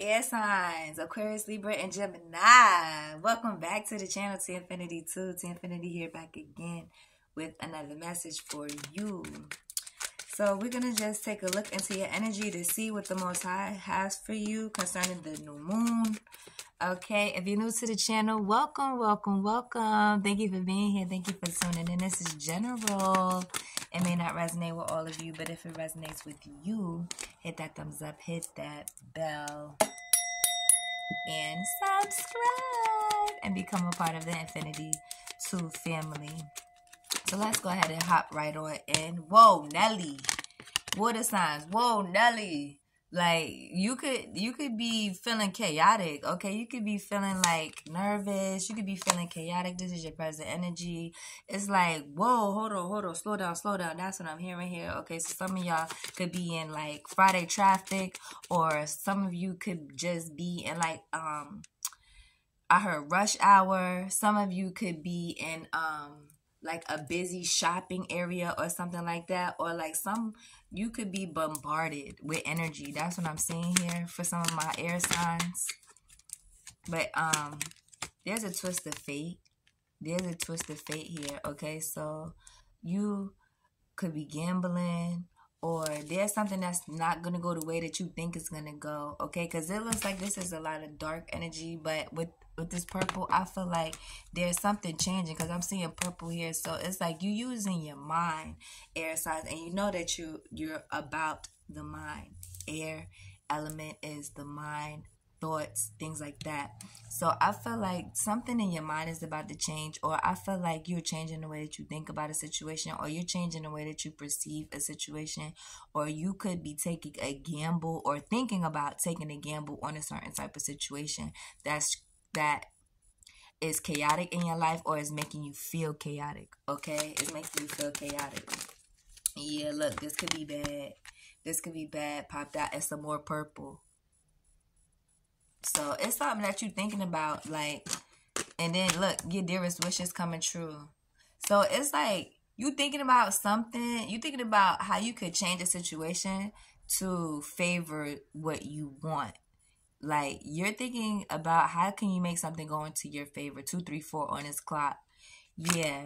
air signs, Aquarius, Libra, and Gemini. Welcome back to the channel, Tee Infinity 2. Tee Infinity here back again with another message for you. So we're going to just take a look into your energy to see what the Most High has for you concerning the new moon. Okay, if you're new to the channel, welcome, welcome, welcome. Thank you for being here. Thank you for tuning in. This is general. It may not resonate with all of you, but if it resonates with you, hit that thumbs up, hit that bell, and subscribe and become a part of the Infinity 2 family. So let's go ahead and hop right on in. Whoa, Nelly. Water signs. Whoa, Nelly. Like you could you could be feeling chaotic okay? You could be feeling like nervous. You could be feeling chaotic. This is your present energy. It's like whoa hold on hold on. Slow down slow down. That's what i'm hearing here okay? So some of y'all could be in like friday traffic or some of you could just be in like um i heard rush hour. Some of you could be in um like a busy shopping area or something like that or like some you could be bombarded with energy. That's what i'm seeing here for some of my air signs. But um there's a twist of fate. There's a twist of fate here okay? So you could be gambling or there's something that's not to go the way that you think it's to go okay? Because it looks like this is a lot of dark energy but with with this purple i feel like there's something changing because i'm seeing purple here so it's like you using your mind air signs and you know that you you're about the mind air element is the mind thoughts, things like that. So I feel like something in your mind is about to change, or I feel like you're changing the way that you think about a situation, or you're changing the way that you perceive a situation, or you could be taking a gamble or thinking about taking a gamble on a certain type of situation that's that is chaotic in your life or is making you feel chaotic. Okay, it's making you feel chaotic. Yeah, look, this could be bad. This could be bad. Popped out as some more purple so it's something that you're thinking about, like, and then look, your dearest wishes coming true. So it's like you thinking about something, you thinking about how you could change a situation to favor what you want. Like you're thinking about how can you make something go into your favor. Two, three, four on this clock. Yeah.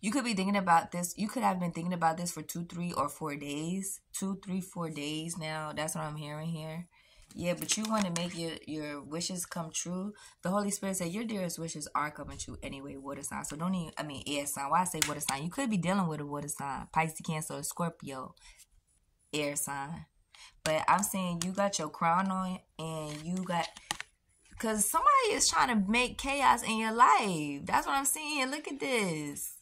You could be thinking about this. You could have been thinking about this for two, three, or four days. Two, three, four days now. That's what I'm hearing here. Yeah, but you want to make your, your wishes come true. The Holy Spirit said your dearest wishes are coming true anyway, water sign. So don't even, I mean, air sign. Why I say water sign? You could be dealing with a water sign, Pisces, Cancer, or Scorpio, air sign. But I'm saying you got your crown on and you got, because somebody is trying to make chaos in your life. That's what I'm saying. Look at this.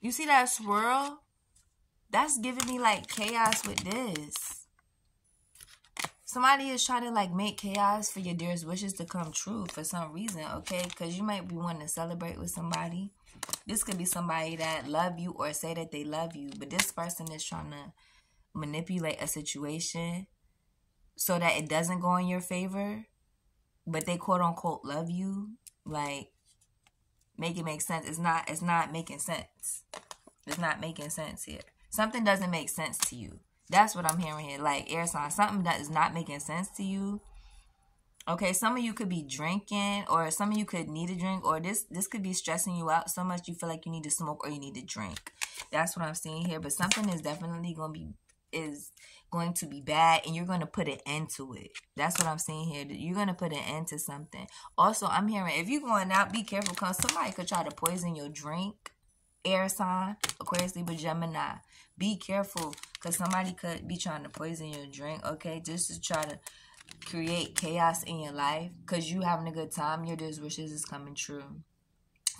You see that swirl? That's giving me like chaos with this somebody is trying to like make chaos for your dearest wishes to come true for some reason, okay? Because you might be wanting to celebrate with somebody. This could be somebody that love you or say that they love you, but this person is trying to manipulate a situation so that it doesn't go in your favor, but they quote unquote love you. Like, make it make sense. It's not. It's not making sense. It's not making sense here. Something doesn't make sense to you. That's what I'm hearing here. Like air sign, something that is not making sense to you. Okay, some of you could be drinking, or some of you could need a drink, or this this could be stressing you out so much you feel like you need to smoke or you need to drink. That's what I'm seeing here. But something is definitely gonna be is going to be bad and you're going to put an end to it. That's what I'm saying here. You're going to put an end to something. Also, I'm hearing if you're going out, be careful because somebody could try to poison your drink air sign, Aquarius, Libra, Gemini. Be careful because somebody could be trying to poison your drink, okay? Just to try to create chaos in your life because you having a good time. Your dearest wishes is coming true.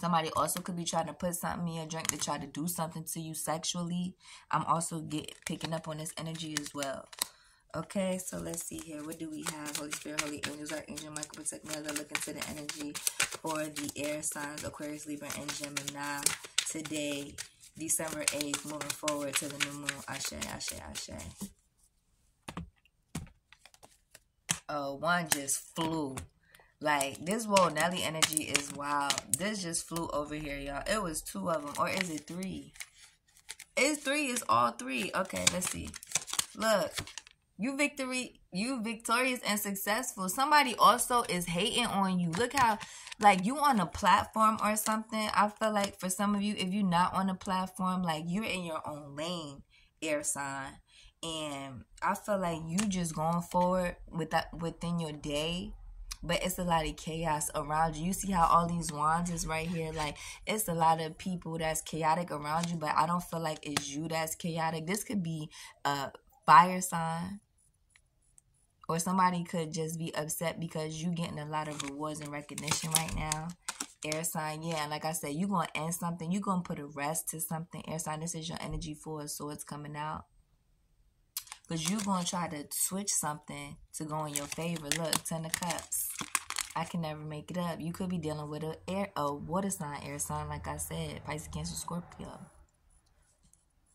Somebody also could be trying to put something in your drink to try to do something to you sexually. I'm also get picking up on this energy as well. Okay, so let's see here. What do we have? Holy Spirit, Holy Angels, Archangel Michael, protect me I look into the energy for the air signs, Aquarius, Libra, and Gemini today, December 8th, moving forward to the new moon. Ashe, Ashe, Ashe. Oh, one just flew. Like, this Whoa Nelly energy is wild. This just flew over here, y'all. It was two of them. Or is it three? It's three. It's all three. Okay, let's see. Look. You victory, you victorious and successful. Somebody also is hating on you. Look how like you on a platform or something. I feel like for some of you, if you're not on a platform, like you're in your own lane, air sign. And I feel like you just going forward with that within your day but it's a lot of chaos around you. You see how all these wands is right here? Like, it's a lot of people that's chaotic around you, but I don't feel like it's you that's chaotic. This could be a fire sign. Or somebody could just be upset because you getting a lot of rewards and recognition right now. Air sign, yeah. Like I said, you're going to end something. You're going to put a rest to something. Air sign, this is your energy for so it's coming out. Because you're going to try to switch something to go in your favor. Look, Ten of Cups. I can never make it up. You could be dealing with a air, a water sign, air sign, like I said, Pisces, Cancer, Scorpio.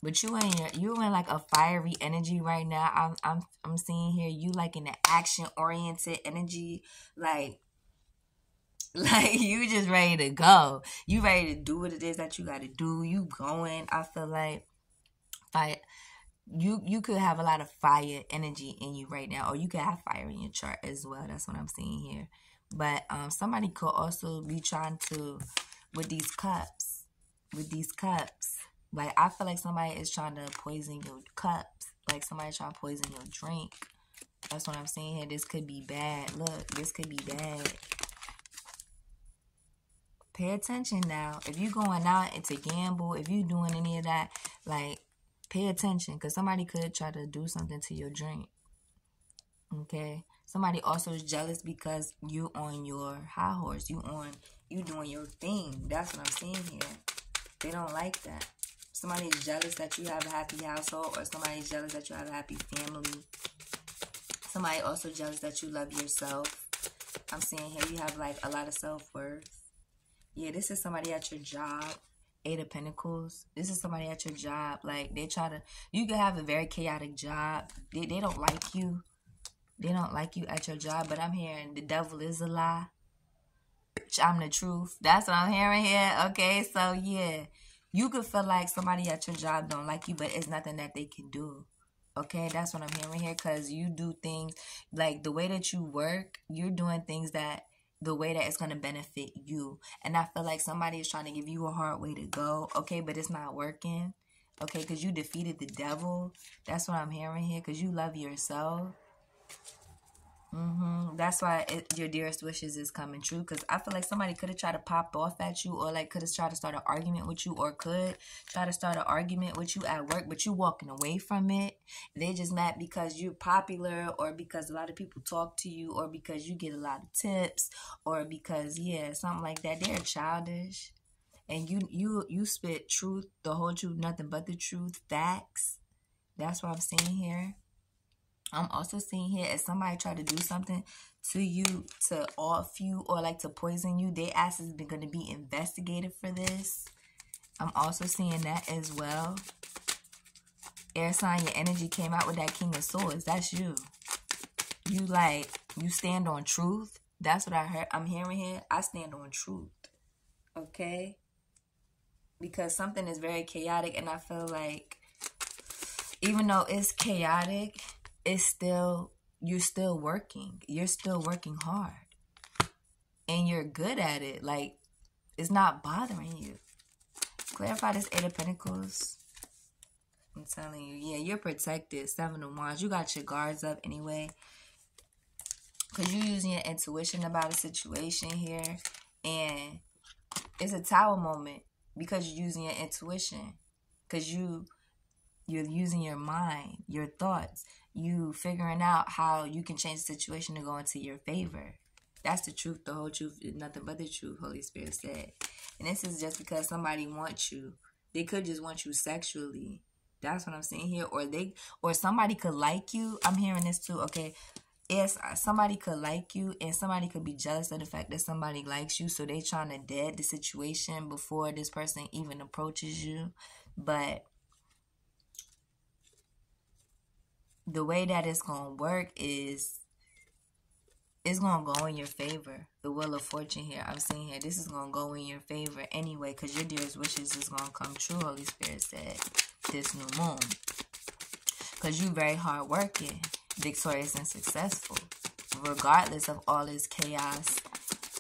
But you ain't you in like a fiery energy right now. I'm, I'm, I'm seeing here you like in an action oriented energy, like, like you just ready to go. You ready to do what it is that you got to do. You going. I feel like, fight you you could have a lot of fire energy in you right now or you could have fire in your chart as well that's what i'm seeing here but um somebody could also be trying to with these cups with these cups like i feel like somebody is trying to poison your cups like somebody trying to poison your drink. That's what i'm saying. Here this could be bad. Look this could be bad. Pay attention now. If you're going out to gamble. If you're doing any of that like pay attention because somebody could try to do something to your drink. Okay. Somebody also is jealous because you on your high horse. You on you doing your thing. That's what I'm seeing here. They don't like that. Somebody is jealous that you have a happy household or somebody is jealous that you have a happy family. Somebody also jealous that you love yourself. I'm seeing here you have like a lot of self-worth. Yeah, this is somebody at your job Eight of Pentacles. This is somebody at your job. Like, they try to, you can have a very chaotic job. They, they don't like you. They don't like you at your job. But I'm hearing the devil is a lie. I'm the truth. That's what I'm hearing here. Okay, so yeah. You could feel like somebody at your job don't like you, but it's nothing that they can do. Okay, that's what I'm hearing here. Because you do things, like the way that you work, you're doing things that the way that it's going to benefit you. And I feel like somebody is trying to give you a hard way to go, okay, but it's not working, okay, because you defeated the devil. That's what I'm hearing here, because you love yourself. Mm-hmm. That's why it, your dearest wishes is coming true. Because I feel like somebody could have tried to pop off at you, or like could have tried to start an argument with you, or could try to start an argument with you at work, but you walking away from it. They just mad because you're popular, or because a lot of people talk to you, or because you get a lot of tips, or because yeah, something like that. They're childish, and you you you spit truth, the whole truth, nothing but the truth, facts. That's what I'm saying here. I'm also seeing here if somebody try to do something to you to off you or like to poison you, their ass is going to be investigated for this. I'm also seeing that as well. Air sign, your energy came out with that King of Swords. That's you. You like, you stand on truth. That's what I heard. I'm hearing here. I stand on truth. Okay? Because something is very chaotic and I feel like even though it's chaotic, it's still you're still working. You're still working hard. And you're good at it. Like it's not bothering you. Clarify this Eight of Pentacles. I'm telling you, yeah, you're protected. Seven of Wands. You got your guards up anyway. Because you're using your intuition about a situation here. And it's a tower moment because you're using your intuition. Because you, you're using your mind, your thoughts you figuring out how you can change the situation to go into your favor. That's the truth, the whole truth, nothing but the truth, Holy Spirit said. And this is just because somebody wants you. They could just want you sexually. That's what I'm saying here. Or they or somebody could like you. I'm hearing this too. Okay. Yes, somebody could like you and somebody could be jealous of the fact that somebody likes you. So they trying to dead the situation before this person even approaches you. But the way that it's gonna work is it's gonna go in your favor. The wheel of fortune here, I'm seeing here, this is gonna go in your favor anyway, because your dearest wishes is gonna come true, Holy Spirit said, this new moon. Because you very hard working. victorious and successful, regardless of all this chaos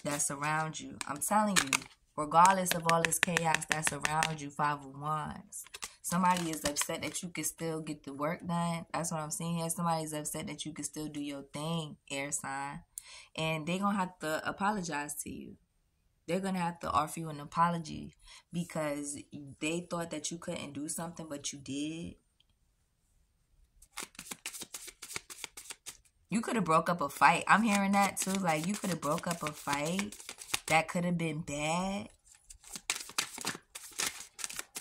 that's around you. I'm telling you, regardless of all this chaos that's around you, Five of Wands. Somebody is upset that you can still get the work done. That's what I'm saying here. Somebody's upset that you can still do your thing, air sign. And they're going to have to apologize to you. They're going to have to offer you an apology because they thought that you couldn't do something, but you did. You could have broke up a fight. I'm hearing that too. Like you could have broke up a fight that could have been bad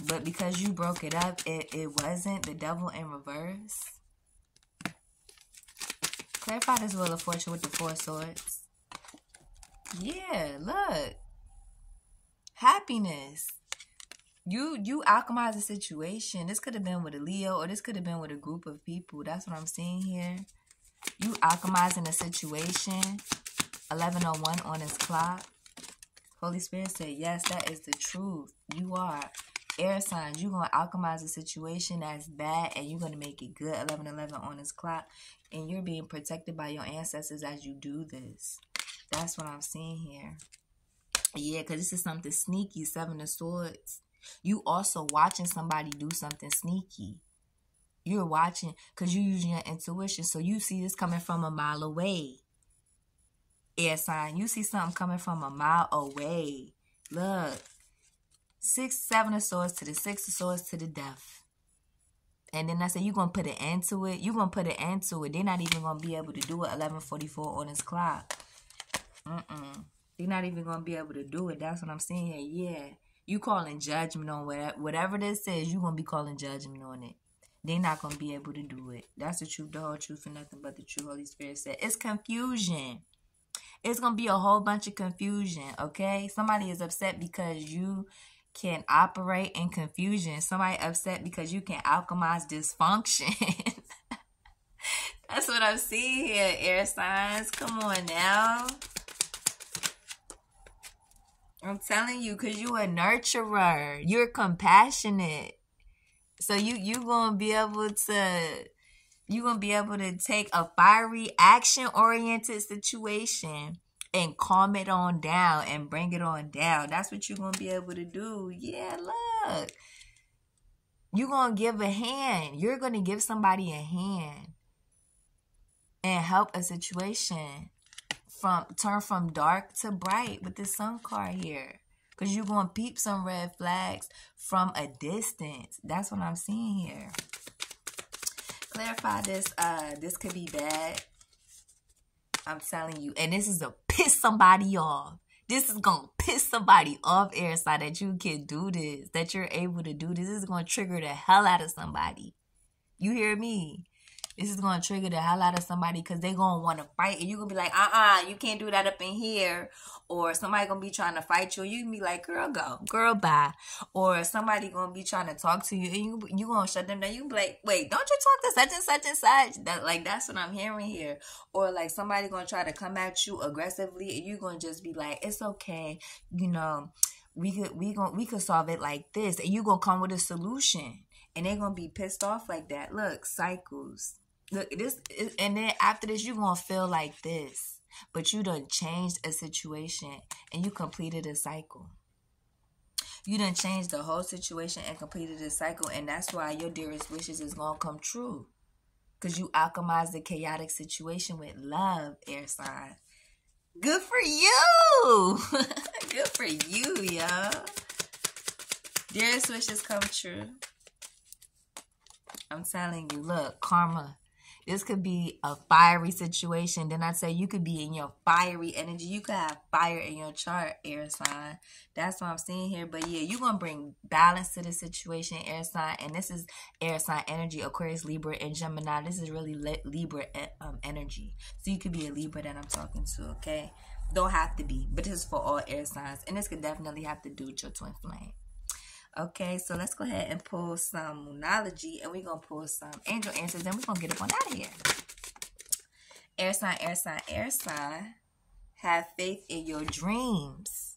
but because you broke it up, it, it wasn't the devil in reverse. Clarify this Wheel of Fortune with the Four Swords. Yeah, look. Happiness. You you alchemize the situation. This could have been with a Leo or this could have been with a group of people. That's what I'm seeing here. You alchemizing a situation. 1101 on his clock. Holy Spirit said, yes, that is the truth. You are air signs, you're going to alchemize a situation that's bad and you're going to make it good. 1111 on this clock. And you're being protected by your ancestors as you do this. That's what I'm seeing here. Yeah, because this is something sneaky. Seven of Swords. You also watching somebody do something sneaky. You're watching because you're using your intuition. So you see this coming from a mile away. Air sign. You see something coming from a mile away. Look six, seven of swords to the six of swords to the death. And then I said, you're going to put an end to it. You're going to put an end to it. They're not even going to be able to do it 1144 on this clock. Mm-mm. They're not even going to be able to do it. That's what I'm saying here. Yeah. You calling judgment on whatever, whatever this is, you're going to be calling judgment on it. They're not going to be able to do it. That's the truth, the whole truth, and nothing but the true Holy Spirit said. It's confusion. It's going to be a whole bunch of confusion, okay? Somebody is upset because you can operate in confusion. Somebody upset because you can alchemize dysfunction. That's what I'm seeing here, air signs. Come on now. I'm telling you, because you're a nurturer. You're compassionate. So you you gonna be able to you're gonna be able to take a fiery action oriented situation and calm it on down and bring it on down. That's what you're going to be able to do. Yeah, look. You're going to give a hand. You're going to give somebody a hand and help a situation from turn from dark to bright with the sun card here. Cause you're gonna peep some red flags from a distance. That's what I'm seeing here. Clarify this. Uh, this could be bad. I'm telling you, and this is a piss somebody off. This is gonna piss somebody off, Airsign, that you can do this, that you're able to do this. This is gonna trigger the hell out of somebody. You hear me? This is gonna trigger the hell out of somebody because they gonna want to fight, and you gonna be like, uh uh, you can't do that up in here, or somebody gonna be trying to fight you, you can be like, girl, go, girl, bye, or somebody gonna be trying to talk to you, and you you gonna shut them down. You be like, wait, don't you talk to such and such and such? That like that's what I'm hearing here, or like somebody gonna try to come at you aggressively, and you gonna just be like, it's okay, you know, we could we gonna we could solve it like this, and you gonna come with a solution, and they gonna be pissed off like that. Look, cycles Look, this and then after this, you're gonna feel like this, but you done changed a situation and you completed a cycle. You done changed the whole situation and completed a cycle, and that's why your dearest wishes is gonna come true. Cause you alchemized the chaotic situation with love, air sign. Good for you. Good for you, y'all. Dearest wishes come true. I'm telling you, look, karma this could be a fiery situation. Then I say you could be in your fiery energy. You could have fire in your chart, air sign. That's what I'm seeing here. But yeah, you're gonna bring balance to the situation, air sign. And this is air sign energy, Aquarius, Libra, and Gemini. This is really Libra um, energy. So you could be a Libra that I'm talking to, okay? Don't have to be, but this is for all air signs. And this could definitely have to do with your twin flame. Okay, so let's go ahead and pull some Moonology and we're going to pull some angel answers and we're going to get up on out of here. Air sign, air sign, air sign. Have faith in your dreams.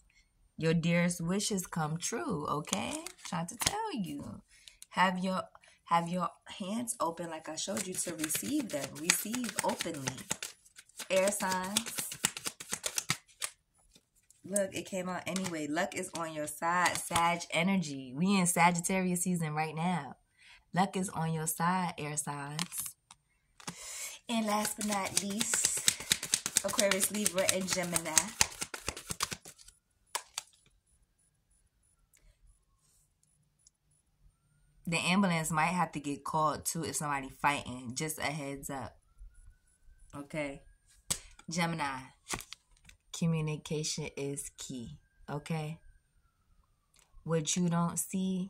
Your dearest wishes come true, okay? I'm trying to tell you. Have your Have your hands open like I showed you to receive them. Receive openly. Air signs. Look, it came out anyway. Luck is on your side. Sag energy. We in Sagittarius season right now. Luck is on your side, air signs. And last but not least, Aquarius, Libra, and Gemini. The ambulance might have to get called too if somebody fighting. Just a heads up. Okay. Gemini. Communication is key. Okay. What you don't see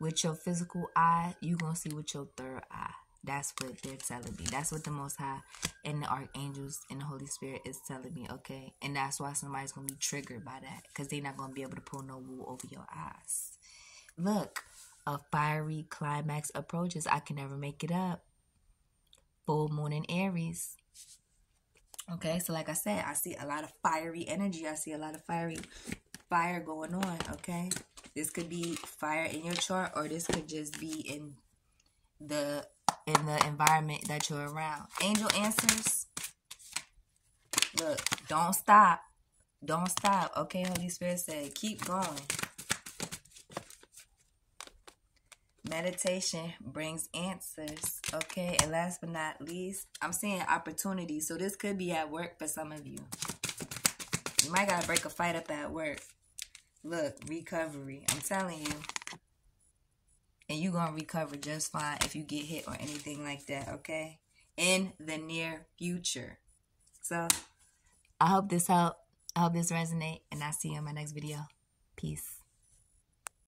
with your physical eye, you gonna see with your third eye. That's what they're telling me. That's what the Most High and the archangels and the Holy Spirit is telling me, okay? And that's why somebody's gonna be triggered by that because they're not gonna be able to pull no wool over your eyes. Look, a fiery climax approaches. I can never make it up. Full moon in Aries. Okay, so like I said, I see a lot of fiery energy. I see a lot of fiery fire going on. Okay, this could be fire in your chart, or this could just be in the in the environment that you're around. Angel answers. Look, don't stop. Don't stop. Okay, Holy Spirit said, keep going. Meditation brings answers. Okay. And last but not least, I'm seeing opportunity. So this could be at work for some of you. You might gotta break a fight up at work. Look, recovery. I'm telling you. And you're gonna recover just fine if you get hit or anything like that, okay? In the near future. So I hope this helped. I hope this resonate and I'll see you in my next video. Peace.